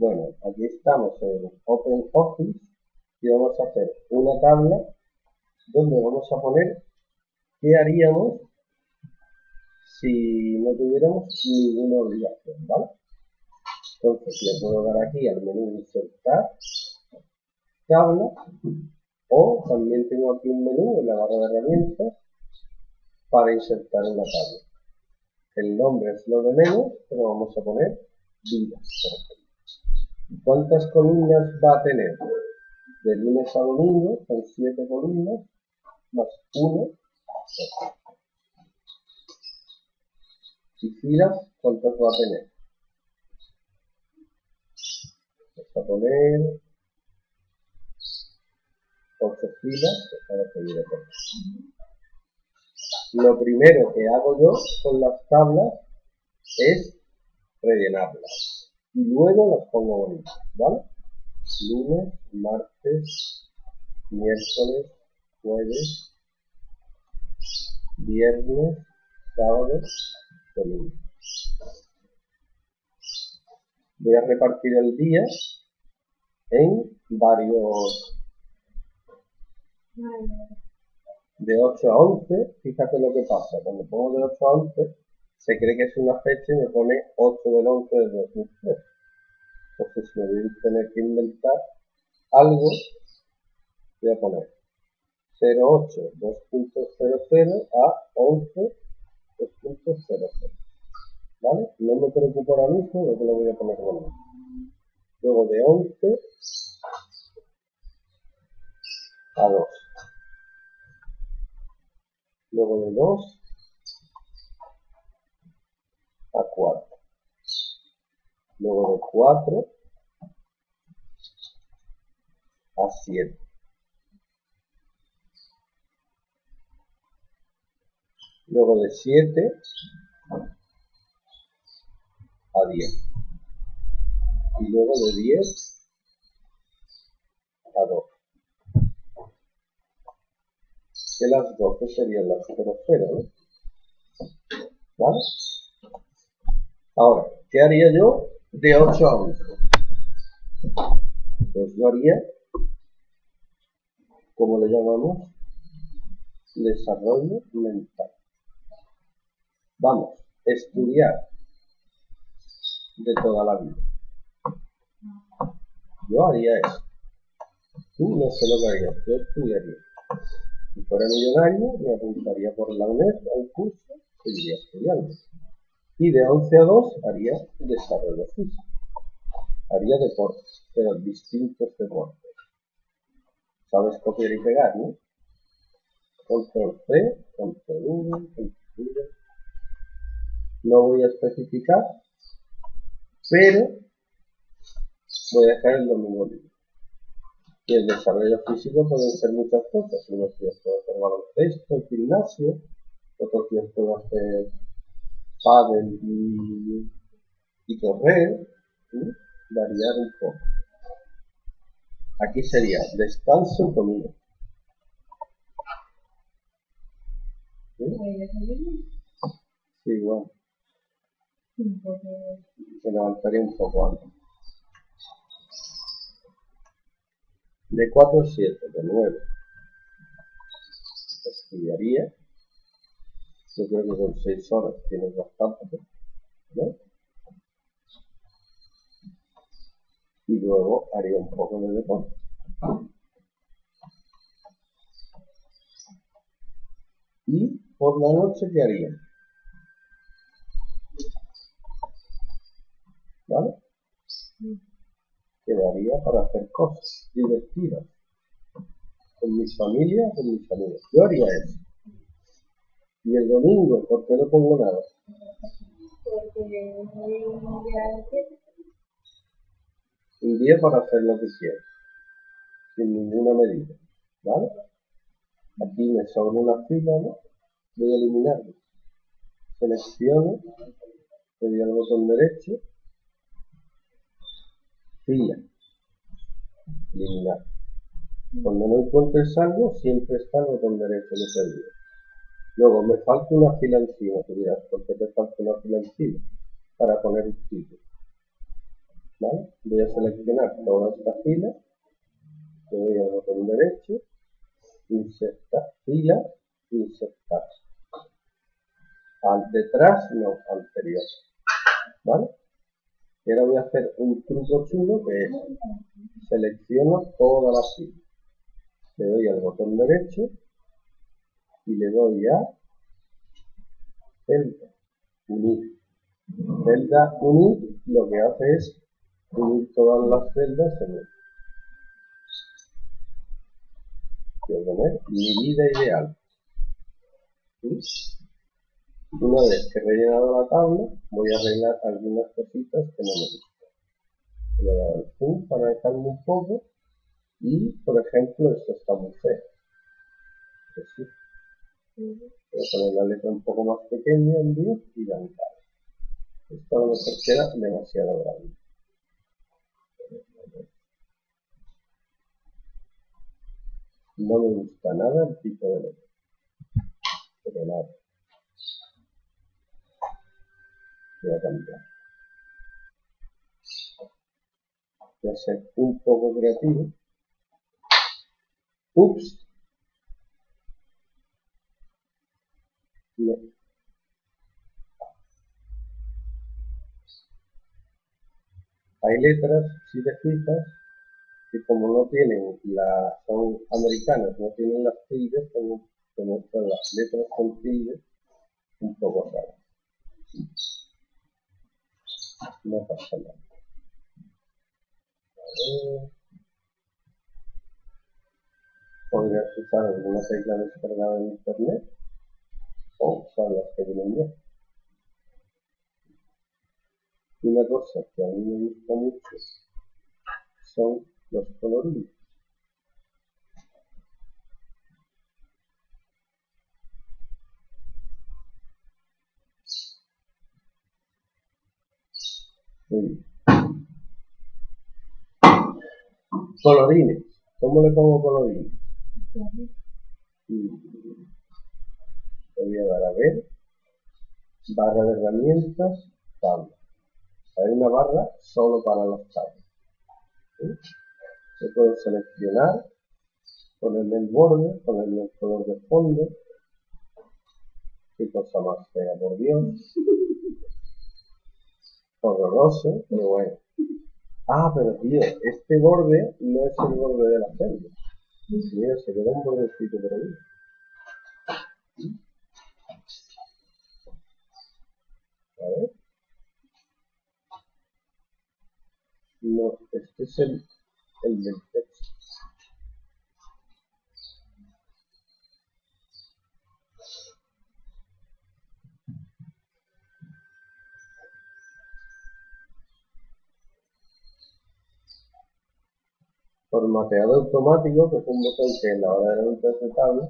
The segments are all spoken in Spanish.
Bueno, aquí estamos en OpenOffice y vamos a hacer una tabla donde vamos a poner qué haríamos si no tuviéramos ninguna obligación, ¿vale? Entonces le puedo dar aquí al menú insertar tabla o también tengo aquí un menú en la barra de herramientas para insertar en la tabla. El nombre es lo de menos, pero vamos a poner vidas, por ejemplo. ¿Cuántas columnas va a tener? De lunes a domingo son 7 columnas más 1 y filas, ¿cuántas va a tener? Vamos a poner 8 filas, para Lo primero que hago yo con las tablas es rellenarlas y luego las pongo bonitas, ¿vale? Lunes, martes, miércoles, jueves, viernes, sábado, domingo. Voy a repartir el día en varios de 8 a 11, fíjate lo que pasa, cuando pongo de 8 a 11 se cree que es una fecha y me pone 8 del 11 de 2003. Entonces me voy a tener que inventar algo, voy a poner 08 2.00 a 11 2.00. ¿Vale? No me preocupo ahora mismo, que lo voy a poner con Luego de 11 a 2. Luego de 2 a 4. Luego de 4 a 7. Luego de 7 a 10. Y luego de 10 a 2. Que las 12 serían las 0, 0, ¿no? ¿Vale? Ahora, ¿qué haría yo de 8 a 11? Pues yo haría, como le llamamos, desarrollo mental. Vamos, estudiar de toda la vida. Yo haría eso. Tú no sé lo que harías, yo estudiaría. Si fuera millonario, me apuntaría por la UNED a un curso y iría estudiando. Y de 11 a 2 haría desarrollo físico. Haría deportes, pero distintos deportes. ¿Sabes copiar y pegar, no? Control C, control V, control V. No voy a especificar, pero voy a dejar el dominio libre. Y el desarrollo físico puede ser muchas cosas. Unos días puedo hacer baloncesto, gimnasio, otros días puedo hacer pádel y, y correr, variar un poco. Aquí sería descanso y comida. Sí, igual. Se levantaría un poco antes. De 4 a 7, de 9. Estudiaría yo creo que con 6 horas tienes bastante, ¿no? Y luego haría un poco de deporte. Y por la noche, ¿qué haría? ¿Vale? Quedaría para hacer cosas divertidas. Con mis familias, con mis amigos. Yo haría eso. Y el domingo, ¿por qué no pongo nada? Porque un día para hacer lo que quiero, sin ninguna medida, ¿vale? Aquí me sobra una fila, ¿no? Voy a eliminarlo. Selecciono, le doy al botón derecho, fila, eliminar. Cuando no encuentres algo, siempre está el botón derecho en ese día. Luego, me falta una fila encima, tú dirás, ¿por qué te falta una fila encima? Para poner el título. ¿vale? Voy a seleccionar toda esta fila, le doy al botón derecho, insertar fila, insertar. Al, detrás, no, anterior. ¿Vale? Y ahora voy a hacer un truco chulo que es selecciono toda la fila. Le doy al botón derecho y le doy a celda unir. Celda unir lo que hace es unir todas las celdas en el a poner mi vida ideal. Una vez que he rellenado la tabla, voy a arreglar algunas cositas que no me gustan. Voy a dar zoom para dejarlo un poco y, por ejemplo, esto está muy feo. Voy a poner la letra un poco más pequeña en 10 y la mitad. Esto a lo queda demasiado grande. No me gusta nada el tipo de letra. Pero nada. Voy a cambiar. Voy a ser un poco creativo. Ups. No. Hay letras, te fijas, que como no tienen la, son americanas, no tienen las tildes, como muestran las letras con tildes un poco raras. No pasa nada. Podrías usar alguna tecla descargada en internet o usar las que vienen bien. Y una cosa que a mí me gusta mucho son los colorines. Colorines. ¿Cómo le pongo colorines? voy a dar a ver. Barra de herramientas, tabla. Hay una barra solo para los tablas. Se puede seleccionar, ponerle el borde, ponerle el color de fondo. Qué cosa más fea, por Dios. Horroroso, pero bueno. Ah, pero tío, este borde no es el borde de la celda. Mira, se quedó un bordecito por ahí. A ver. No, este es el, el del texto. Formateado automático, que es un botón que en la hora de la interpretable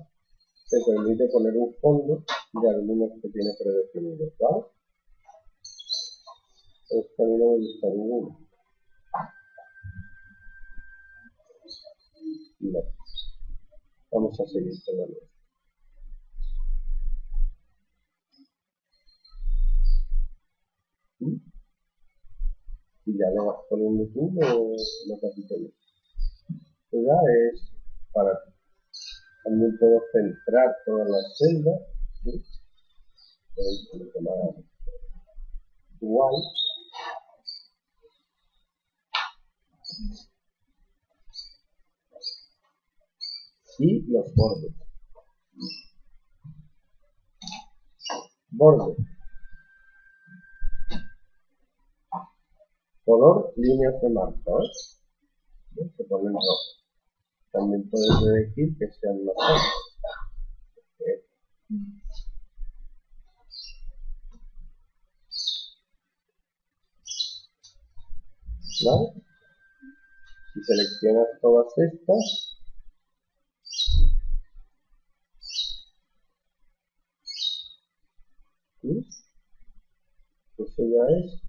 te permite poner un fondo de algunos que tiene predefinidos, ¿vale? Esto a no ninguno. No. Vamos a seguir con la luz. Y ya le vas poniendo tú los capítulos. Esto ya es para. También puedo centrar todas las celdas. ¿sí? Igual. Y los bordes. Borde. Color, líneas de marca. ¿eh? Se ponen. También puedes elegir que sean los ¿Vale? Si seleccionas todas estas, Eso ya es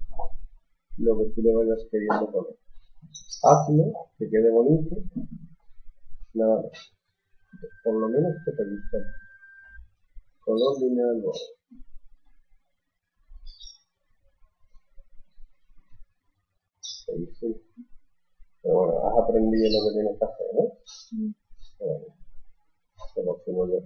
lo que tú le vayas queriendo poner. Hazlo, que quede bonito. Nada más. Por lo menos que te guste. Color lineal borde. Sí, sí. Pero bueno, has aprendido lo que tienes que hacer, ¿no? Mm. Bueno, te lo subo yo.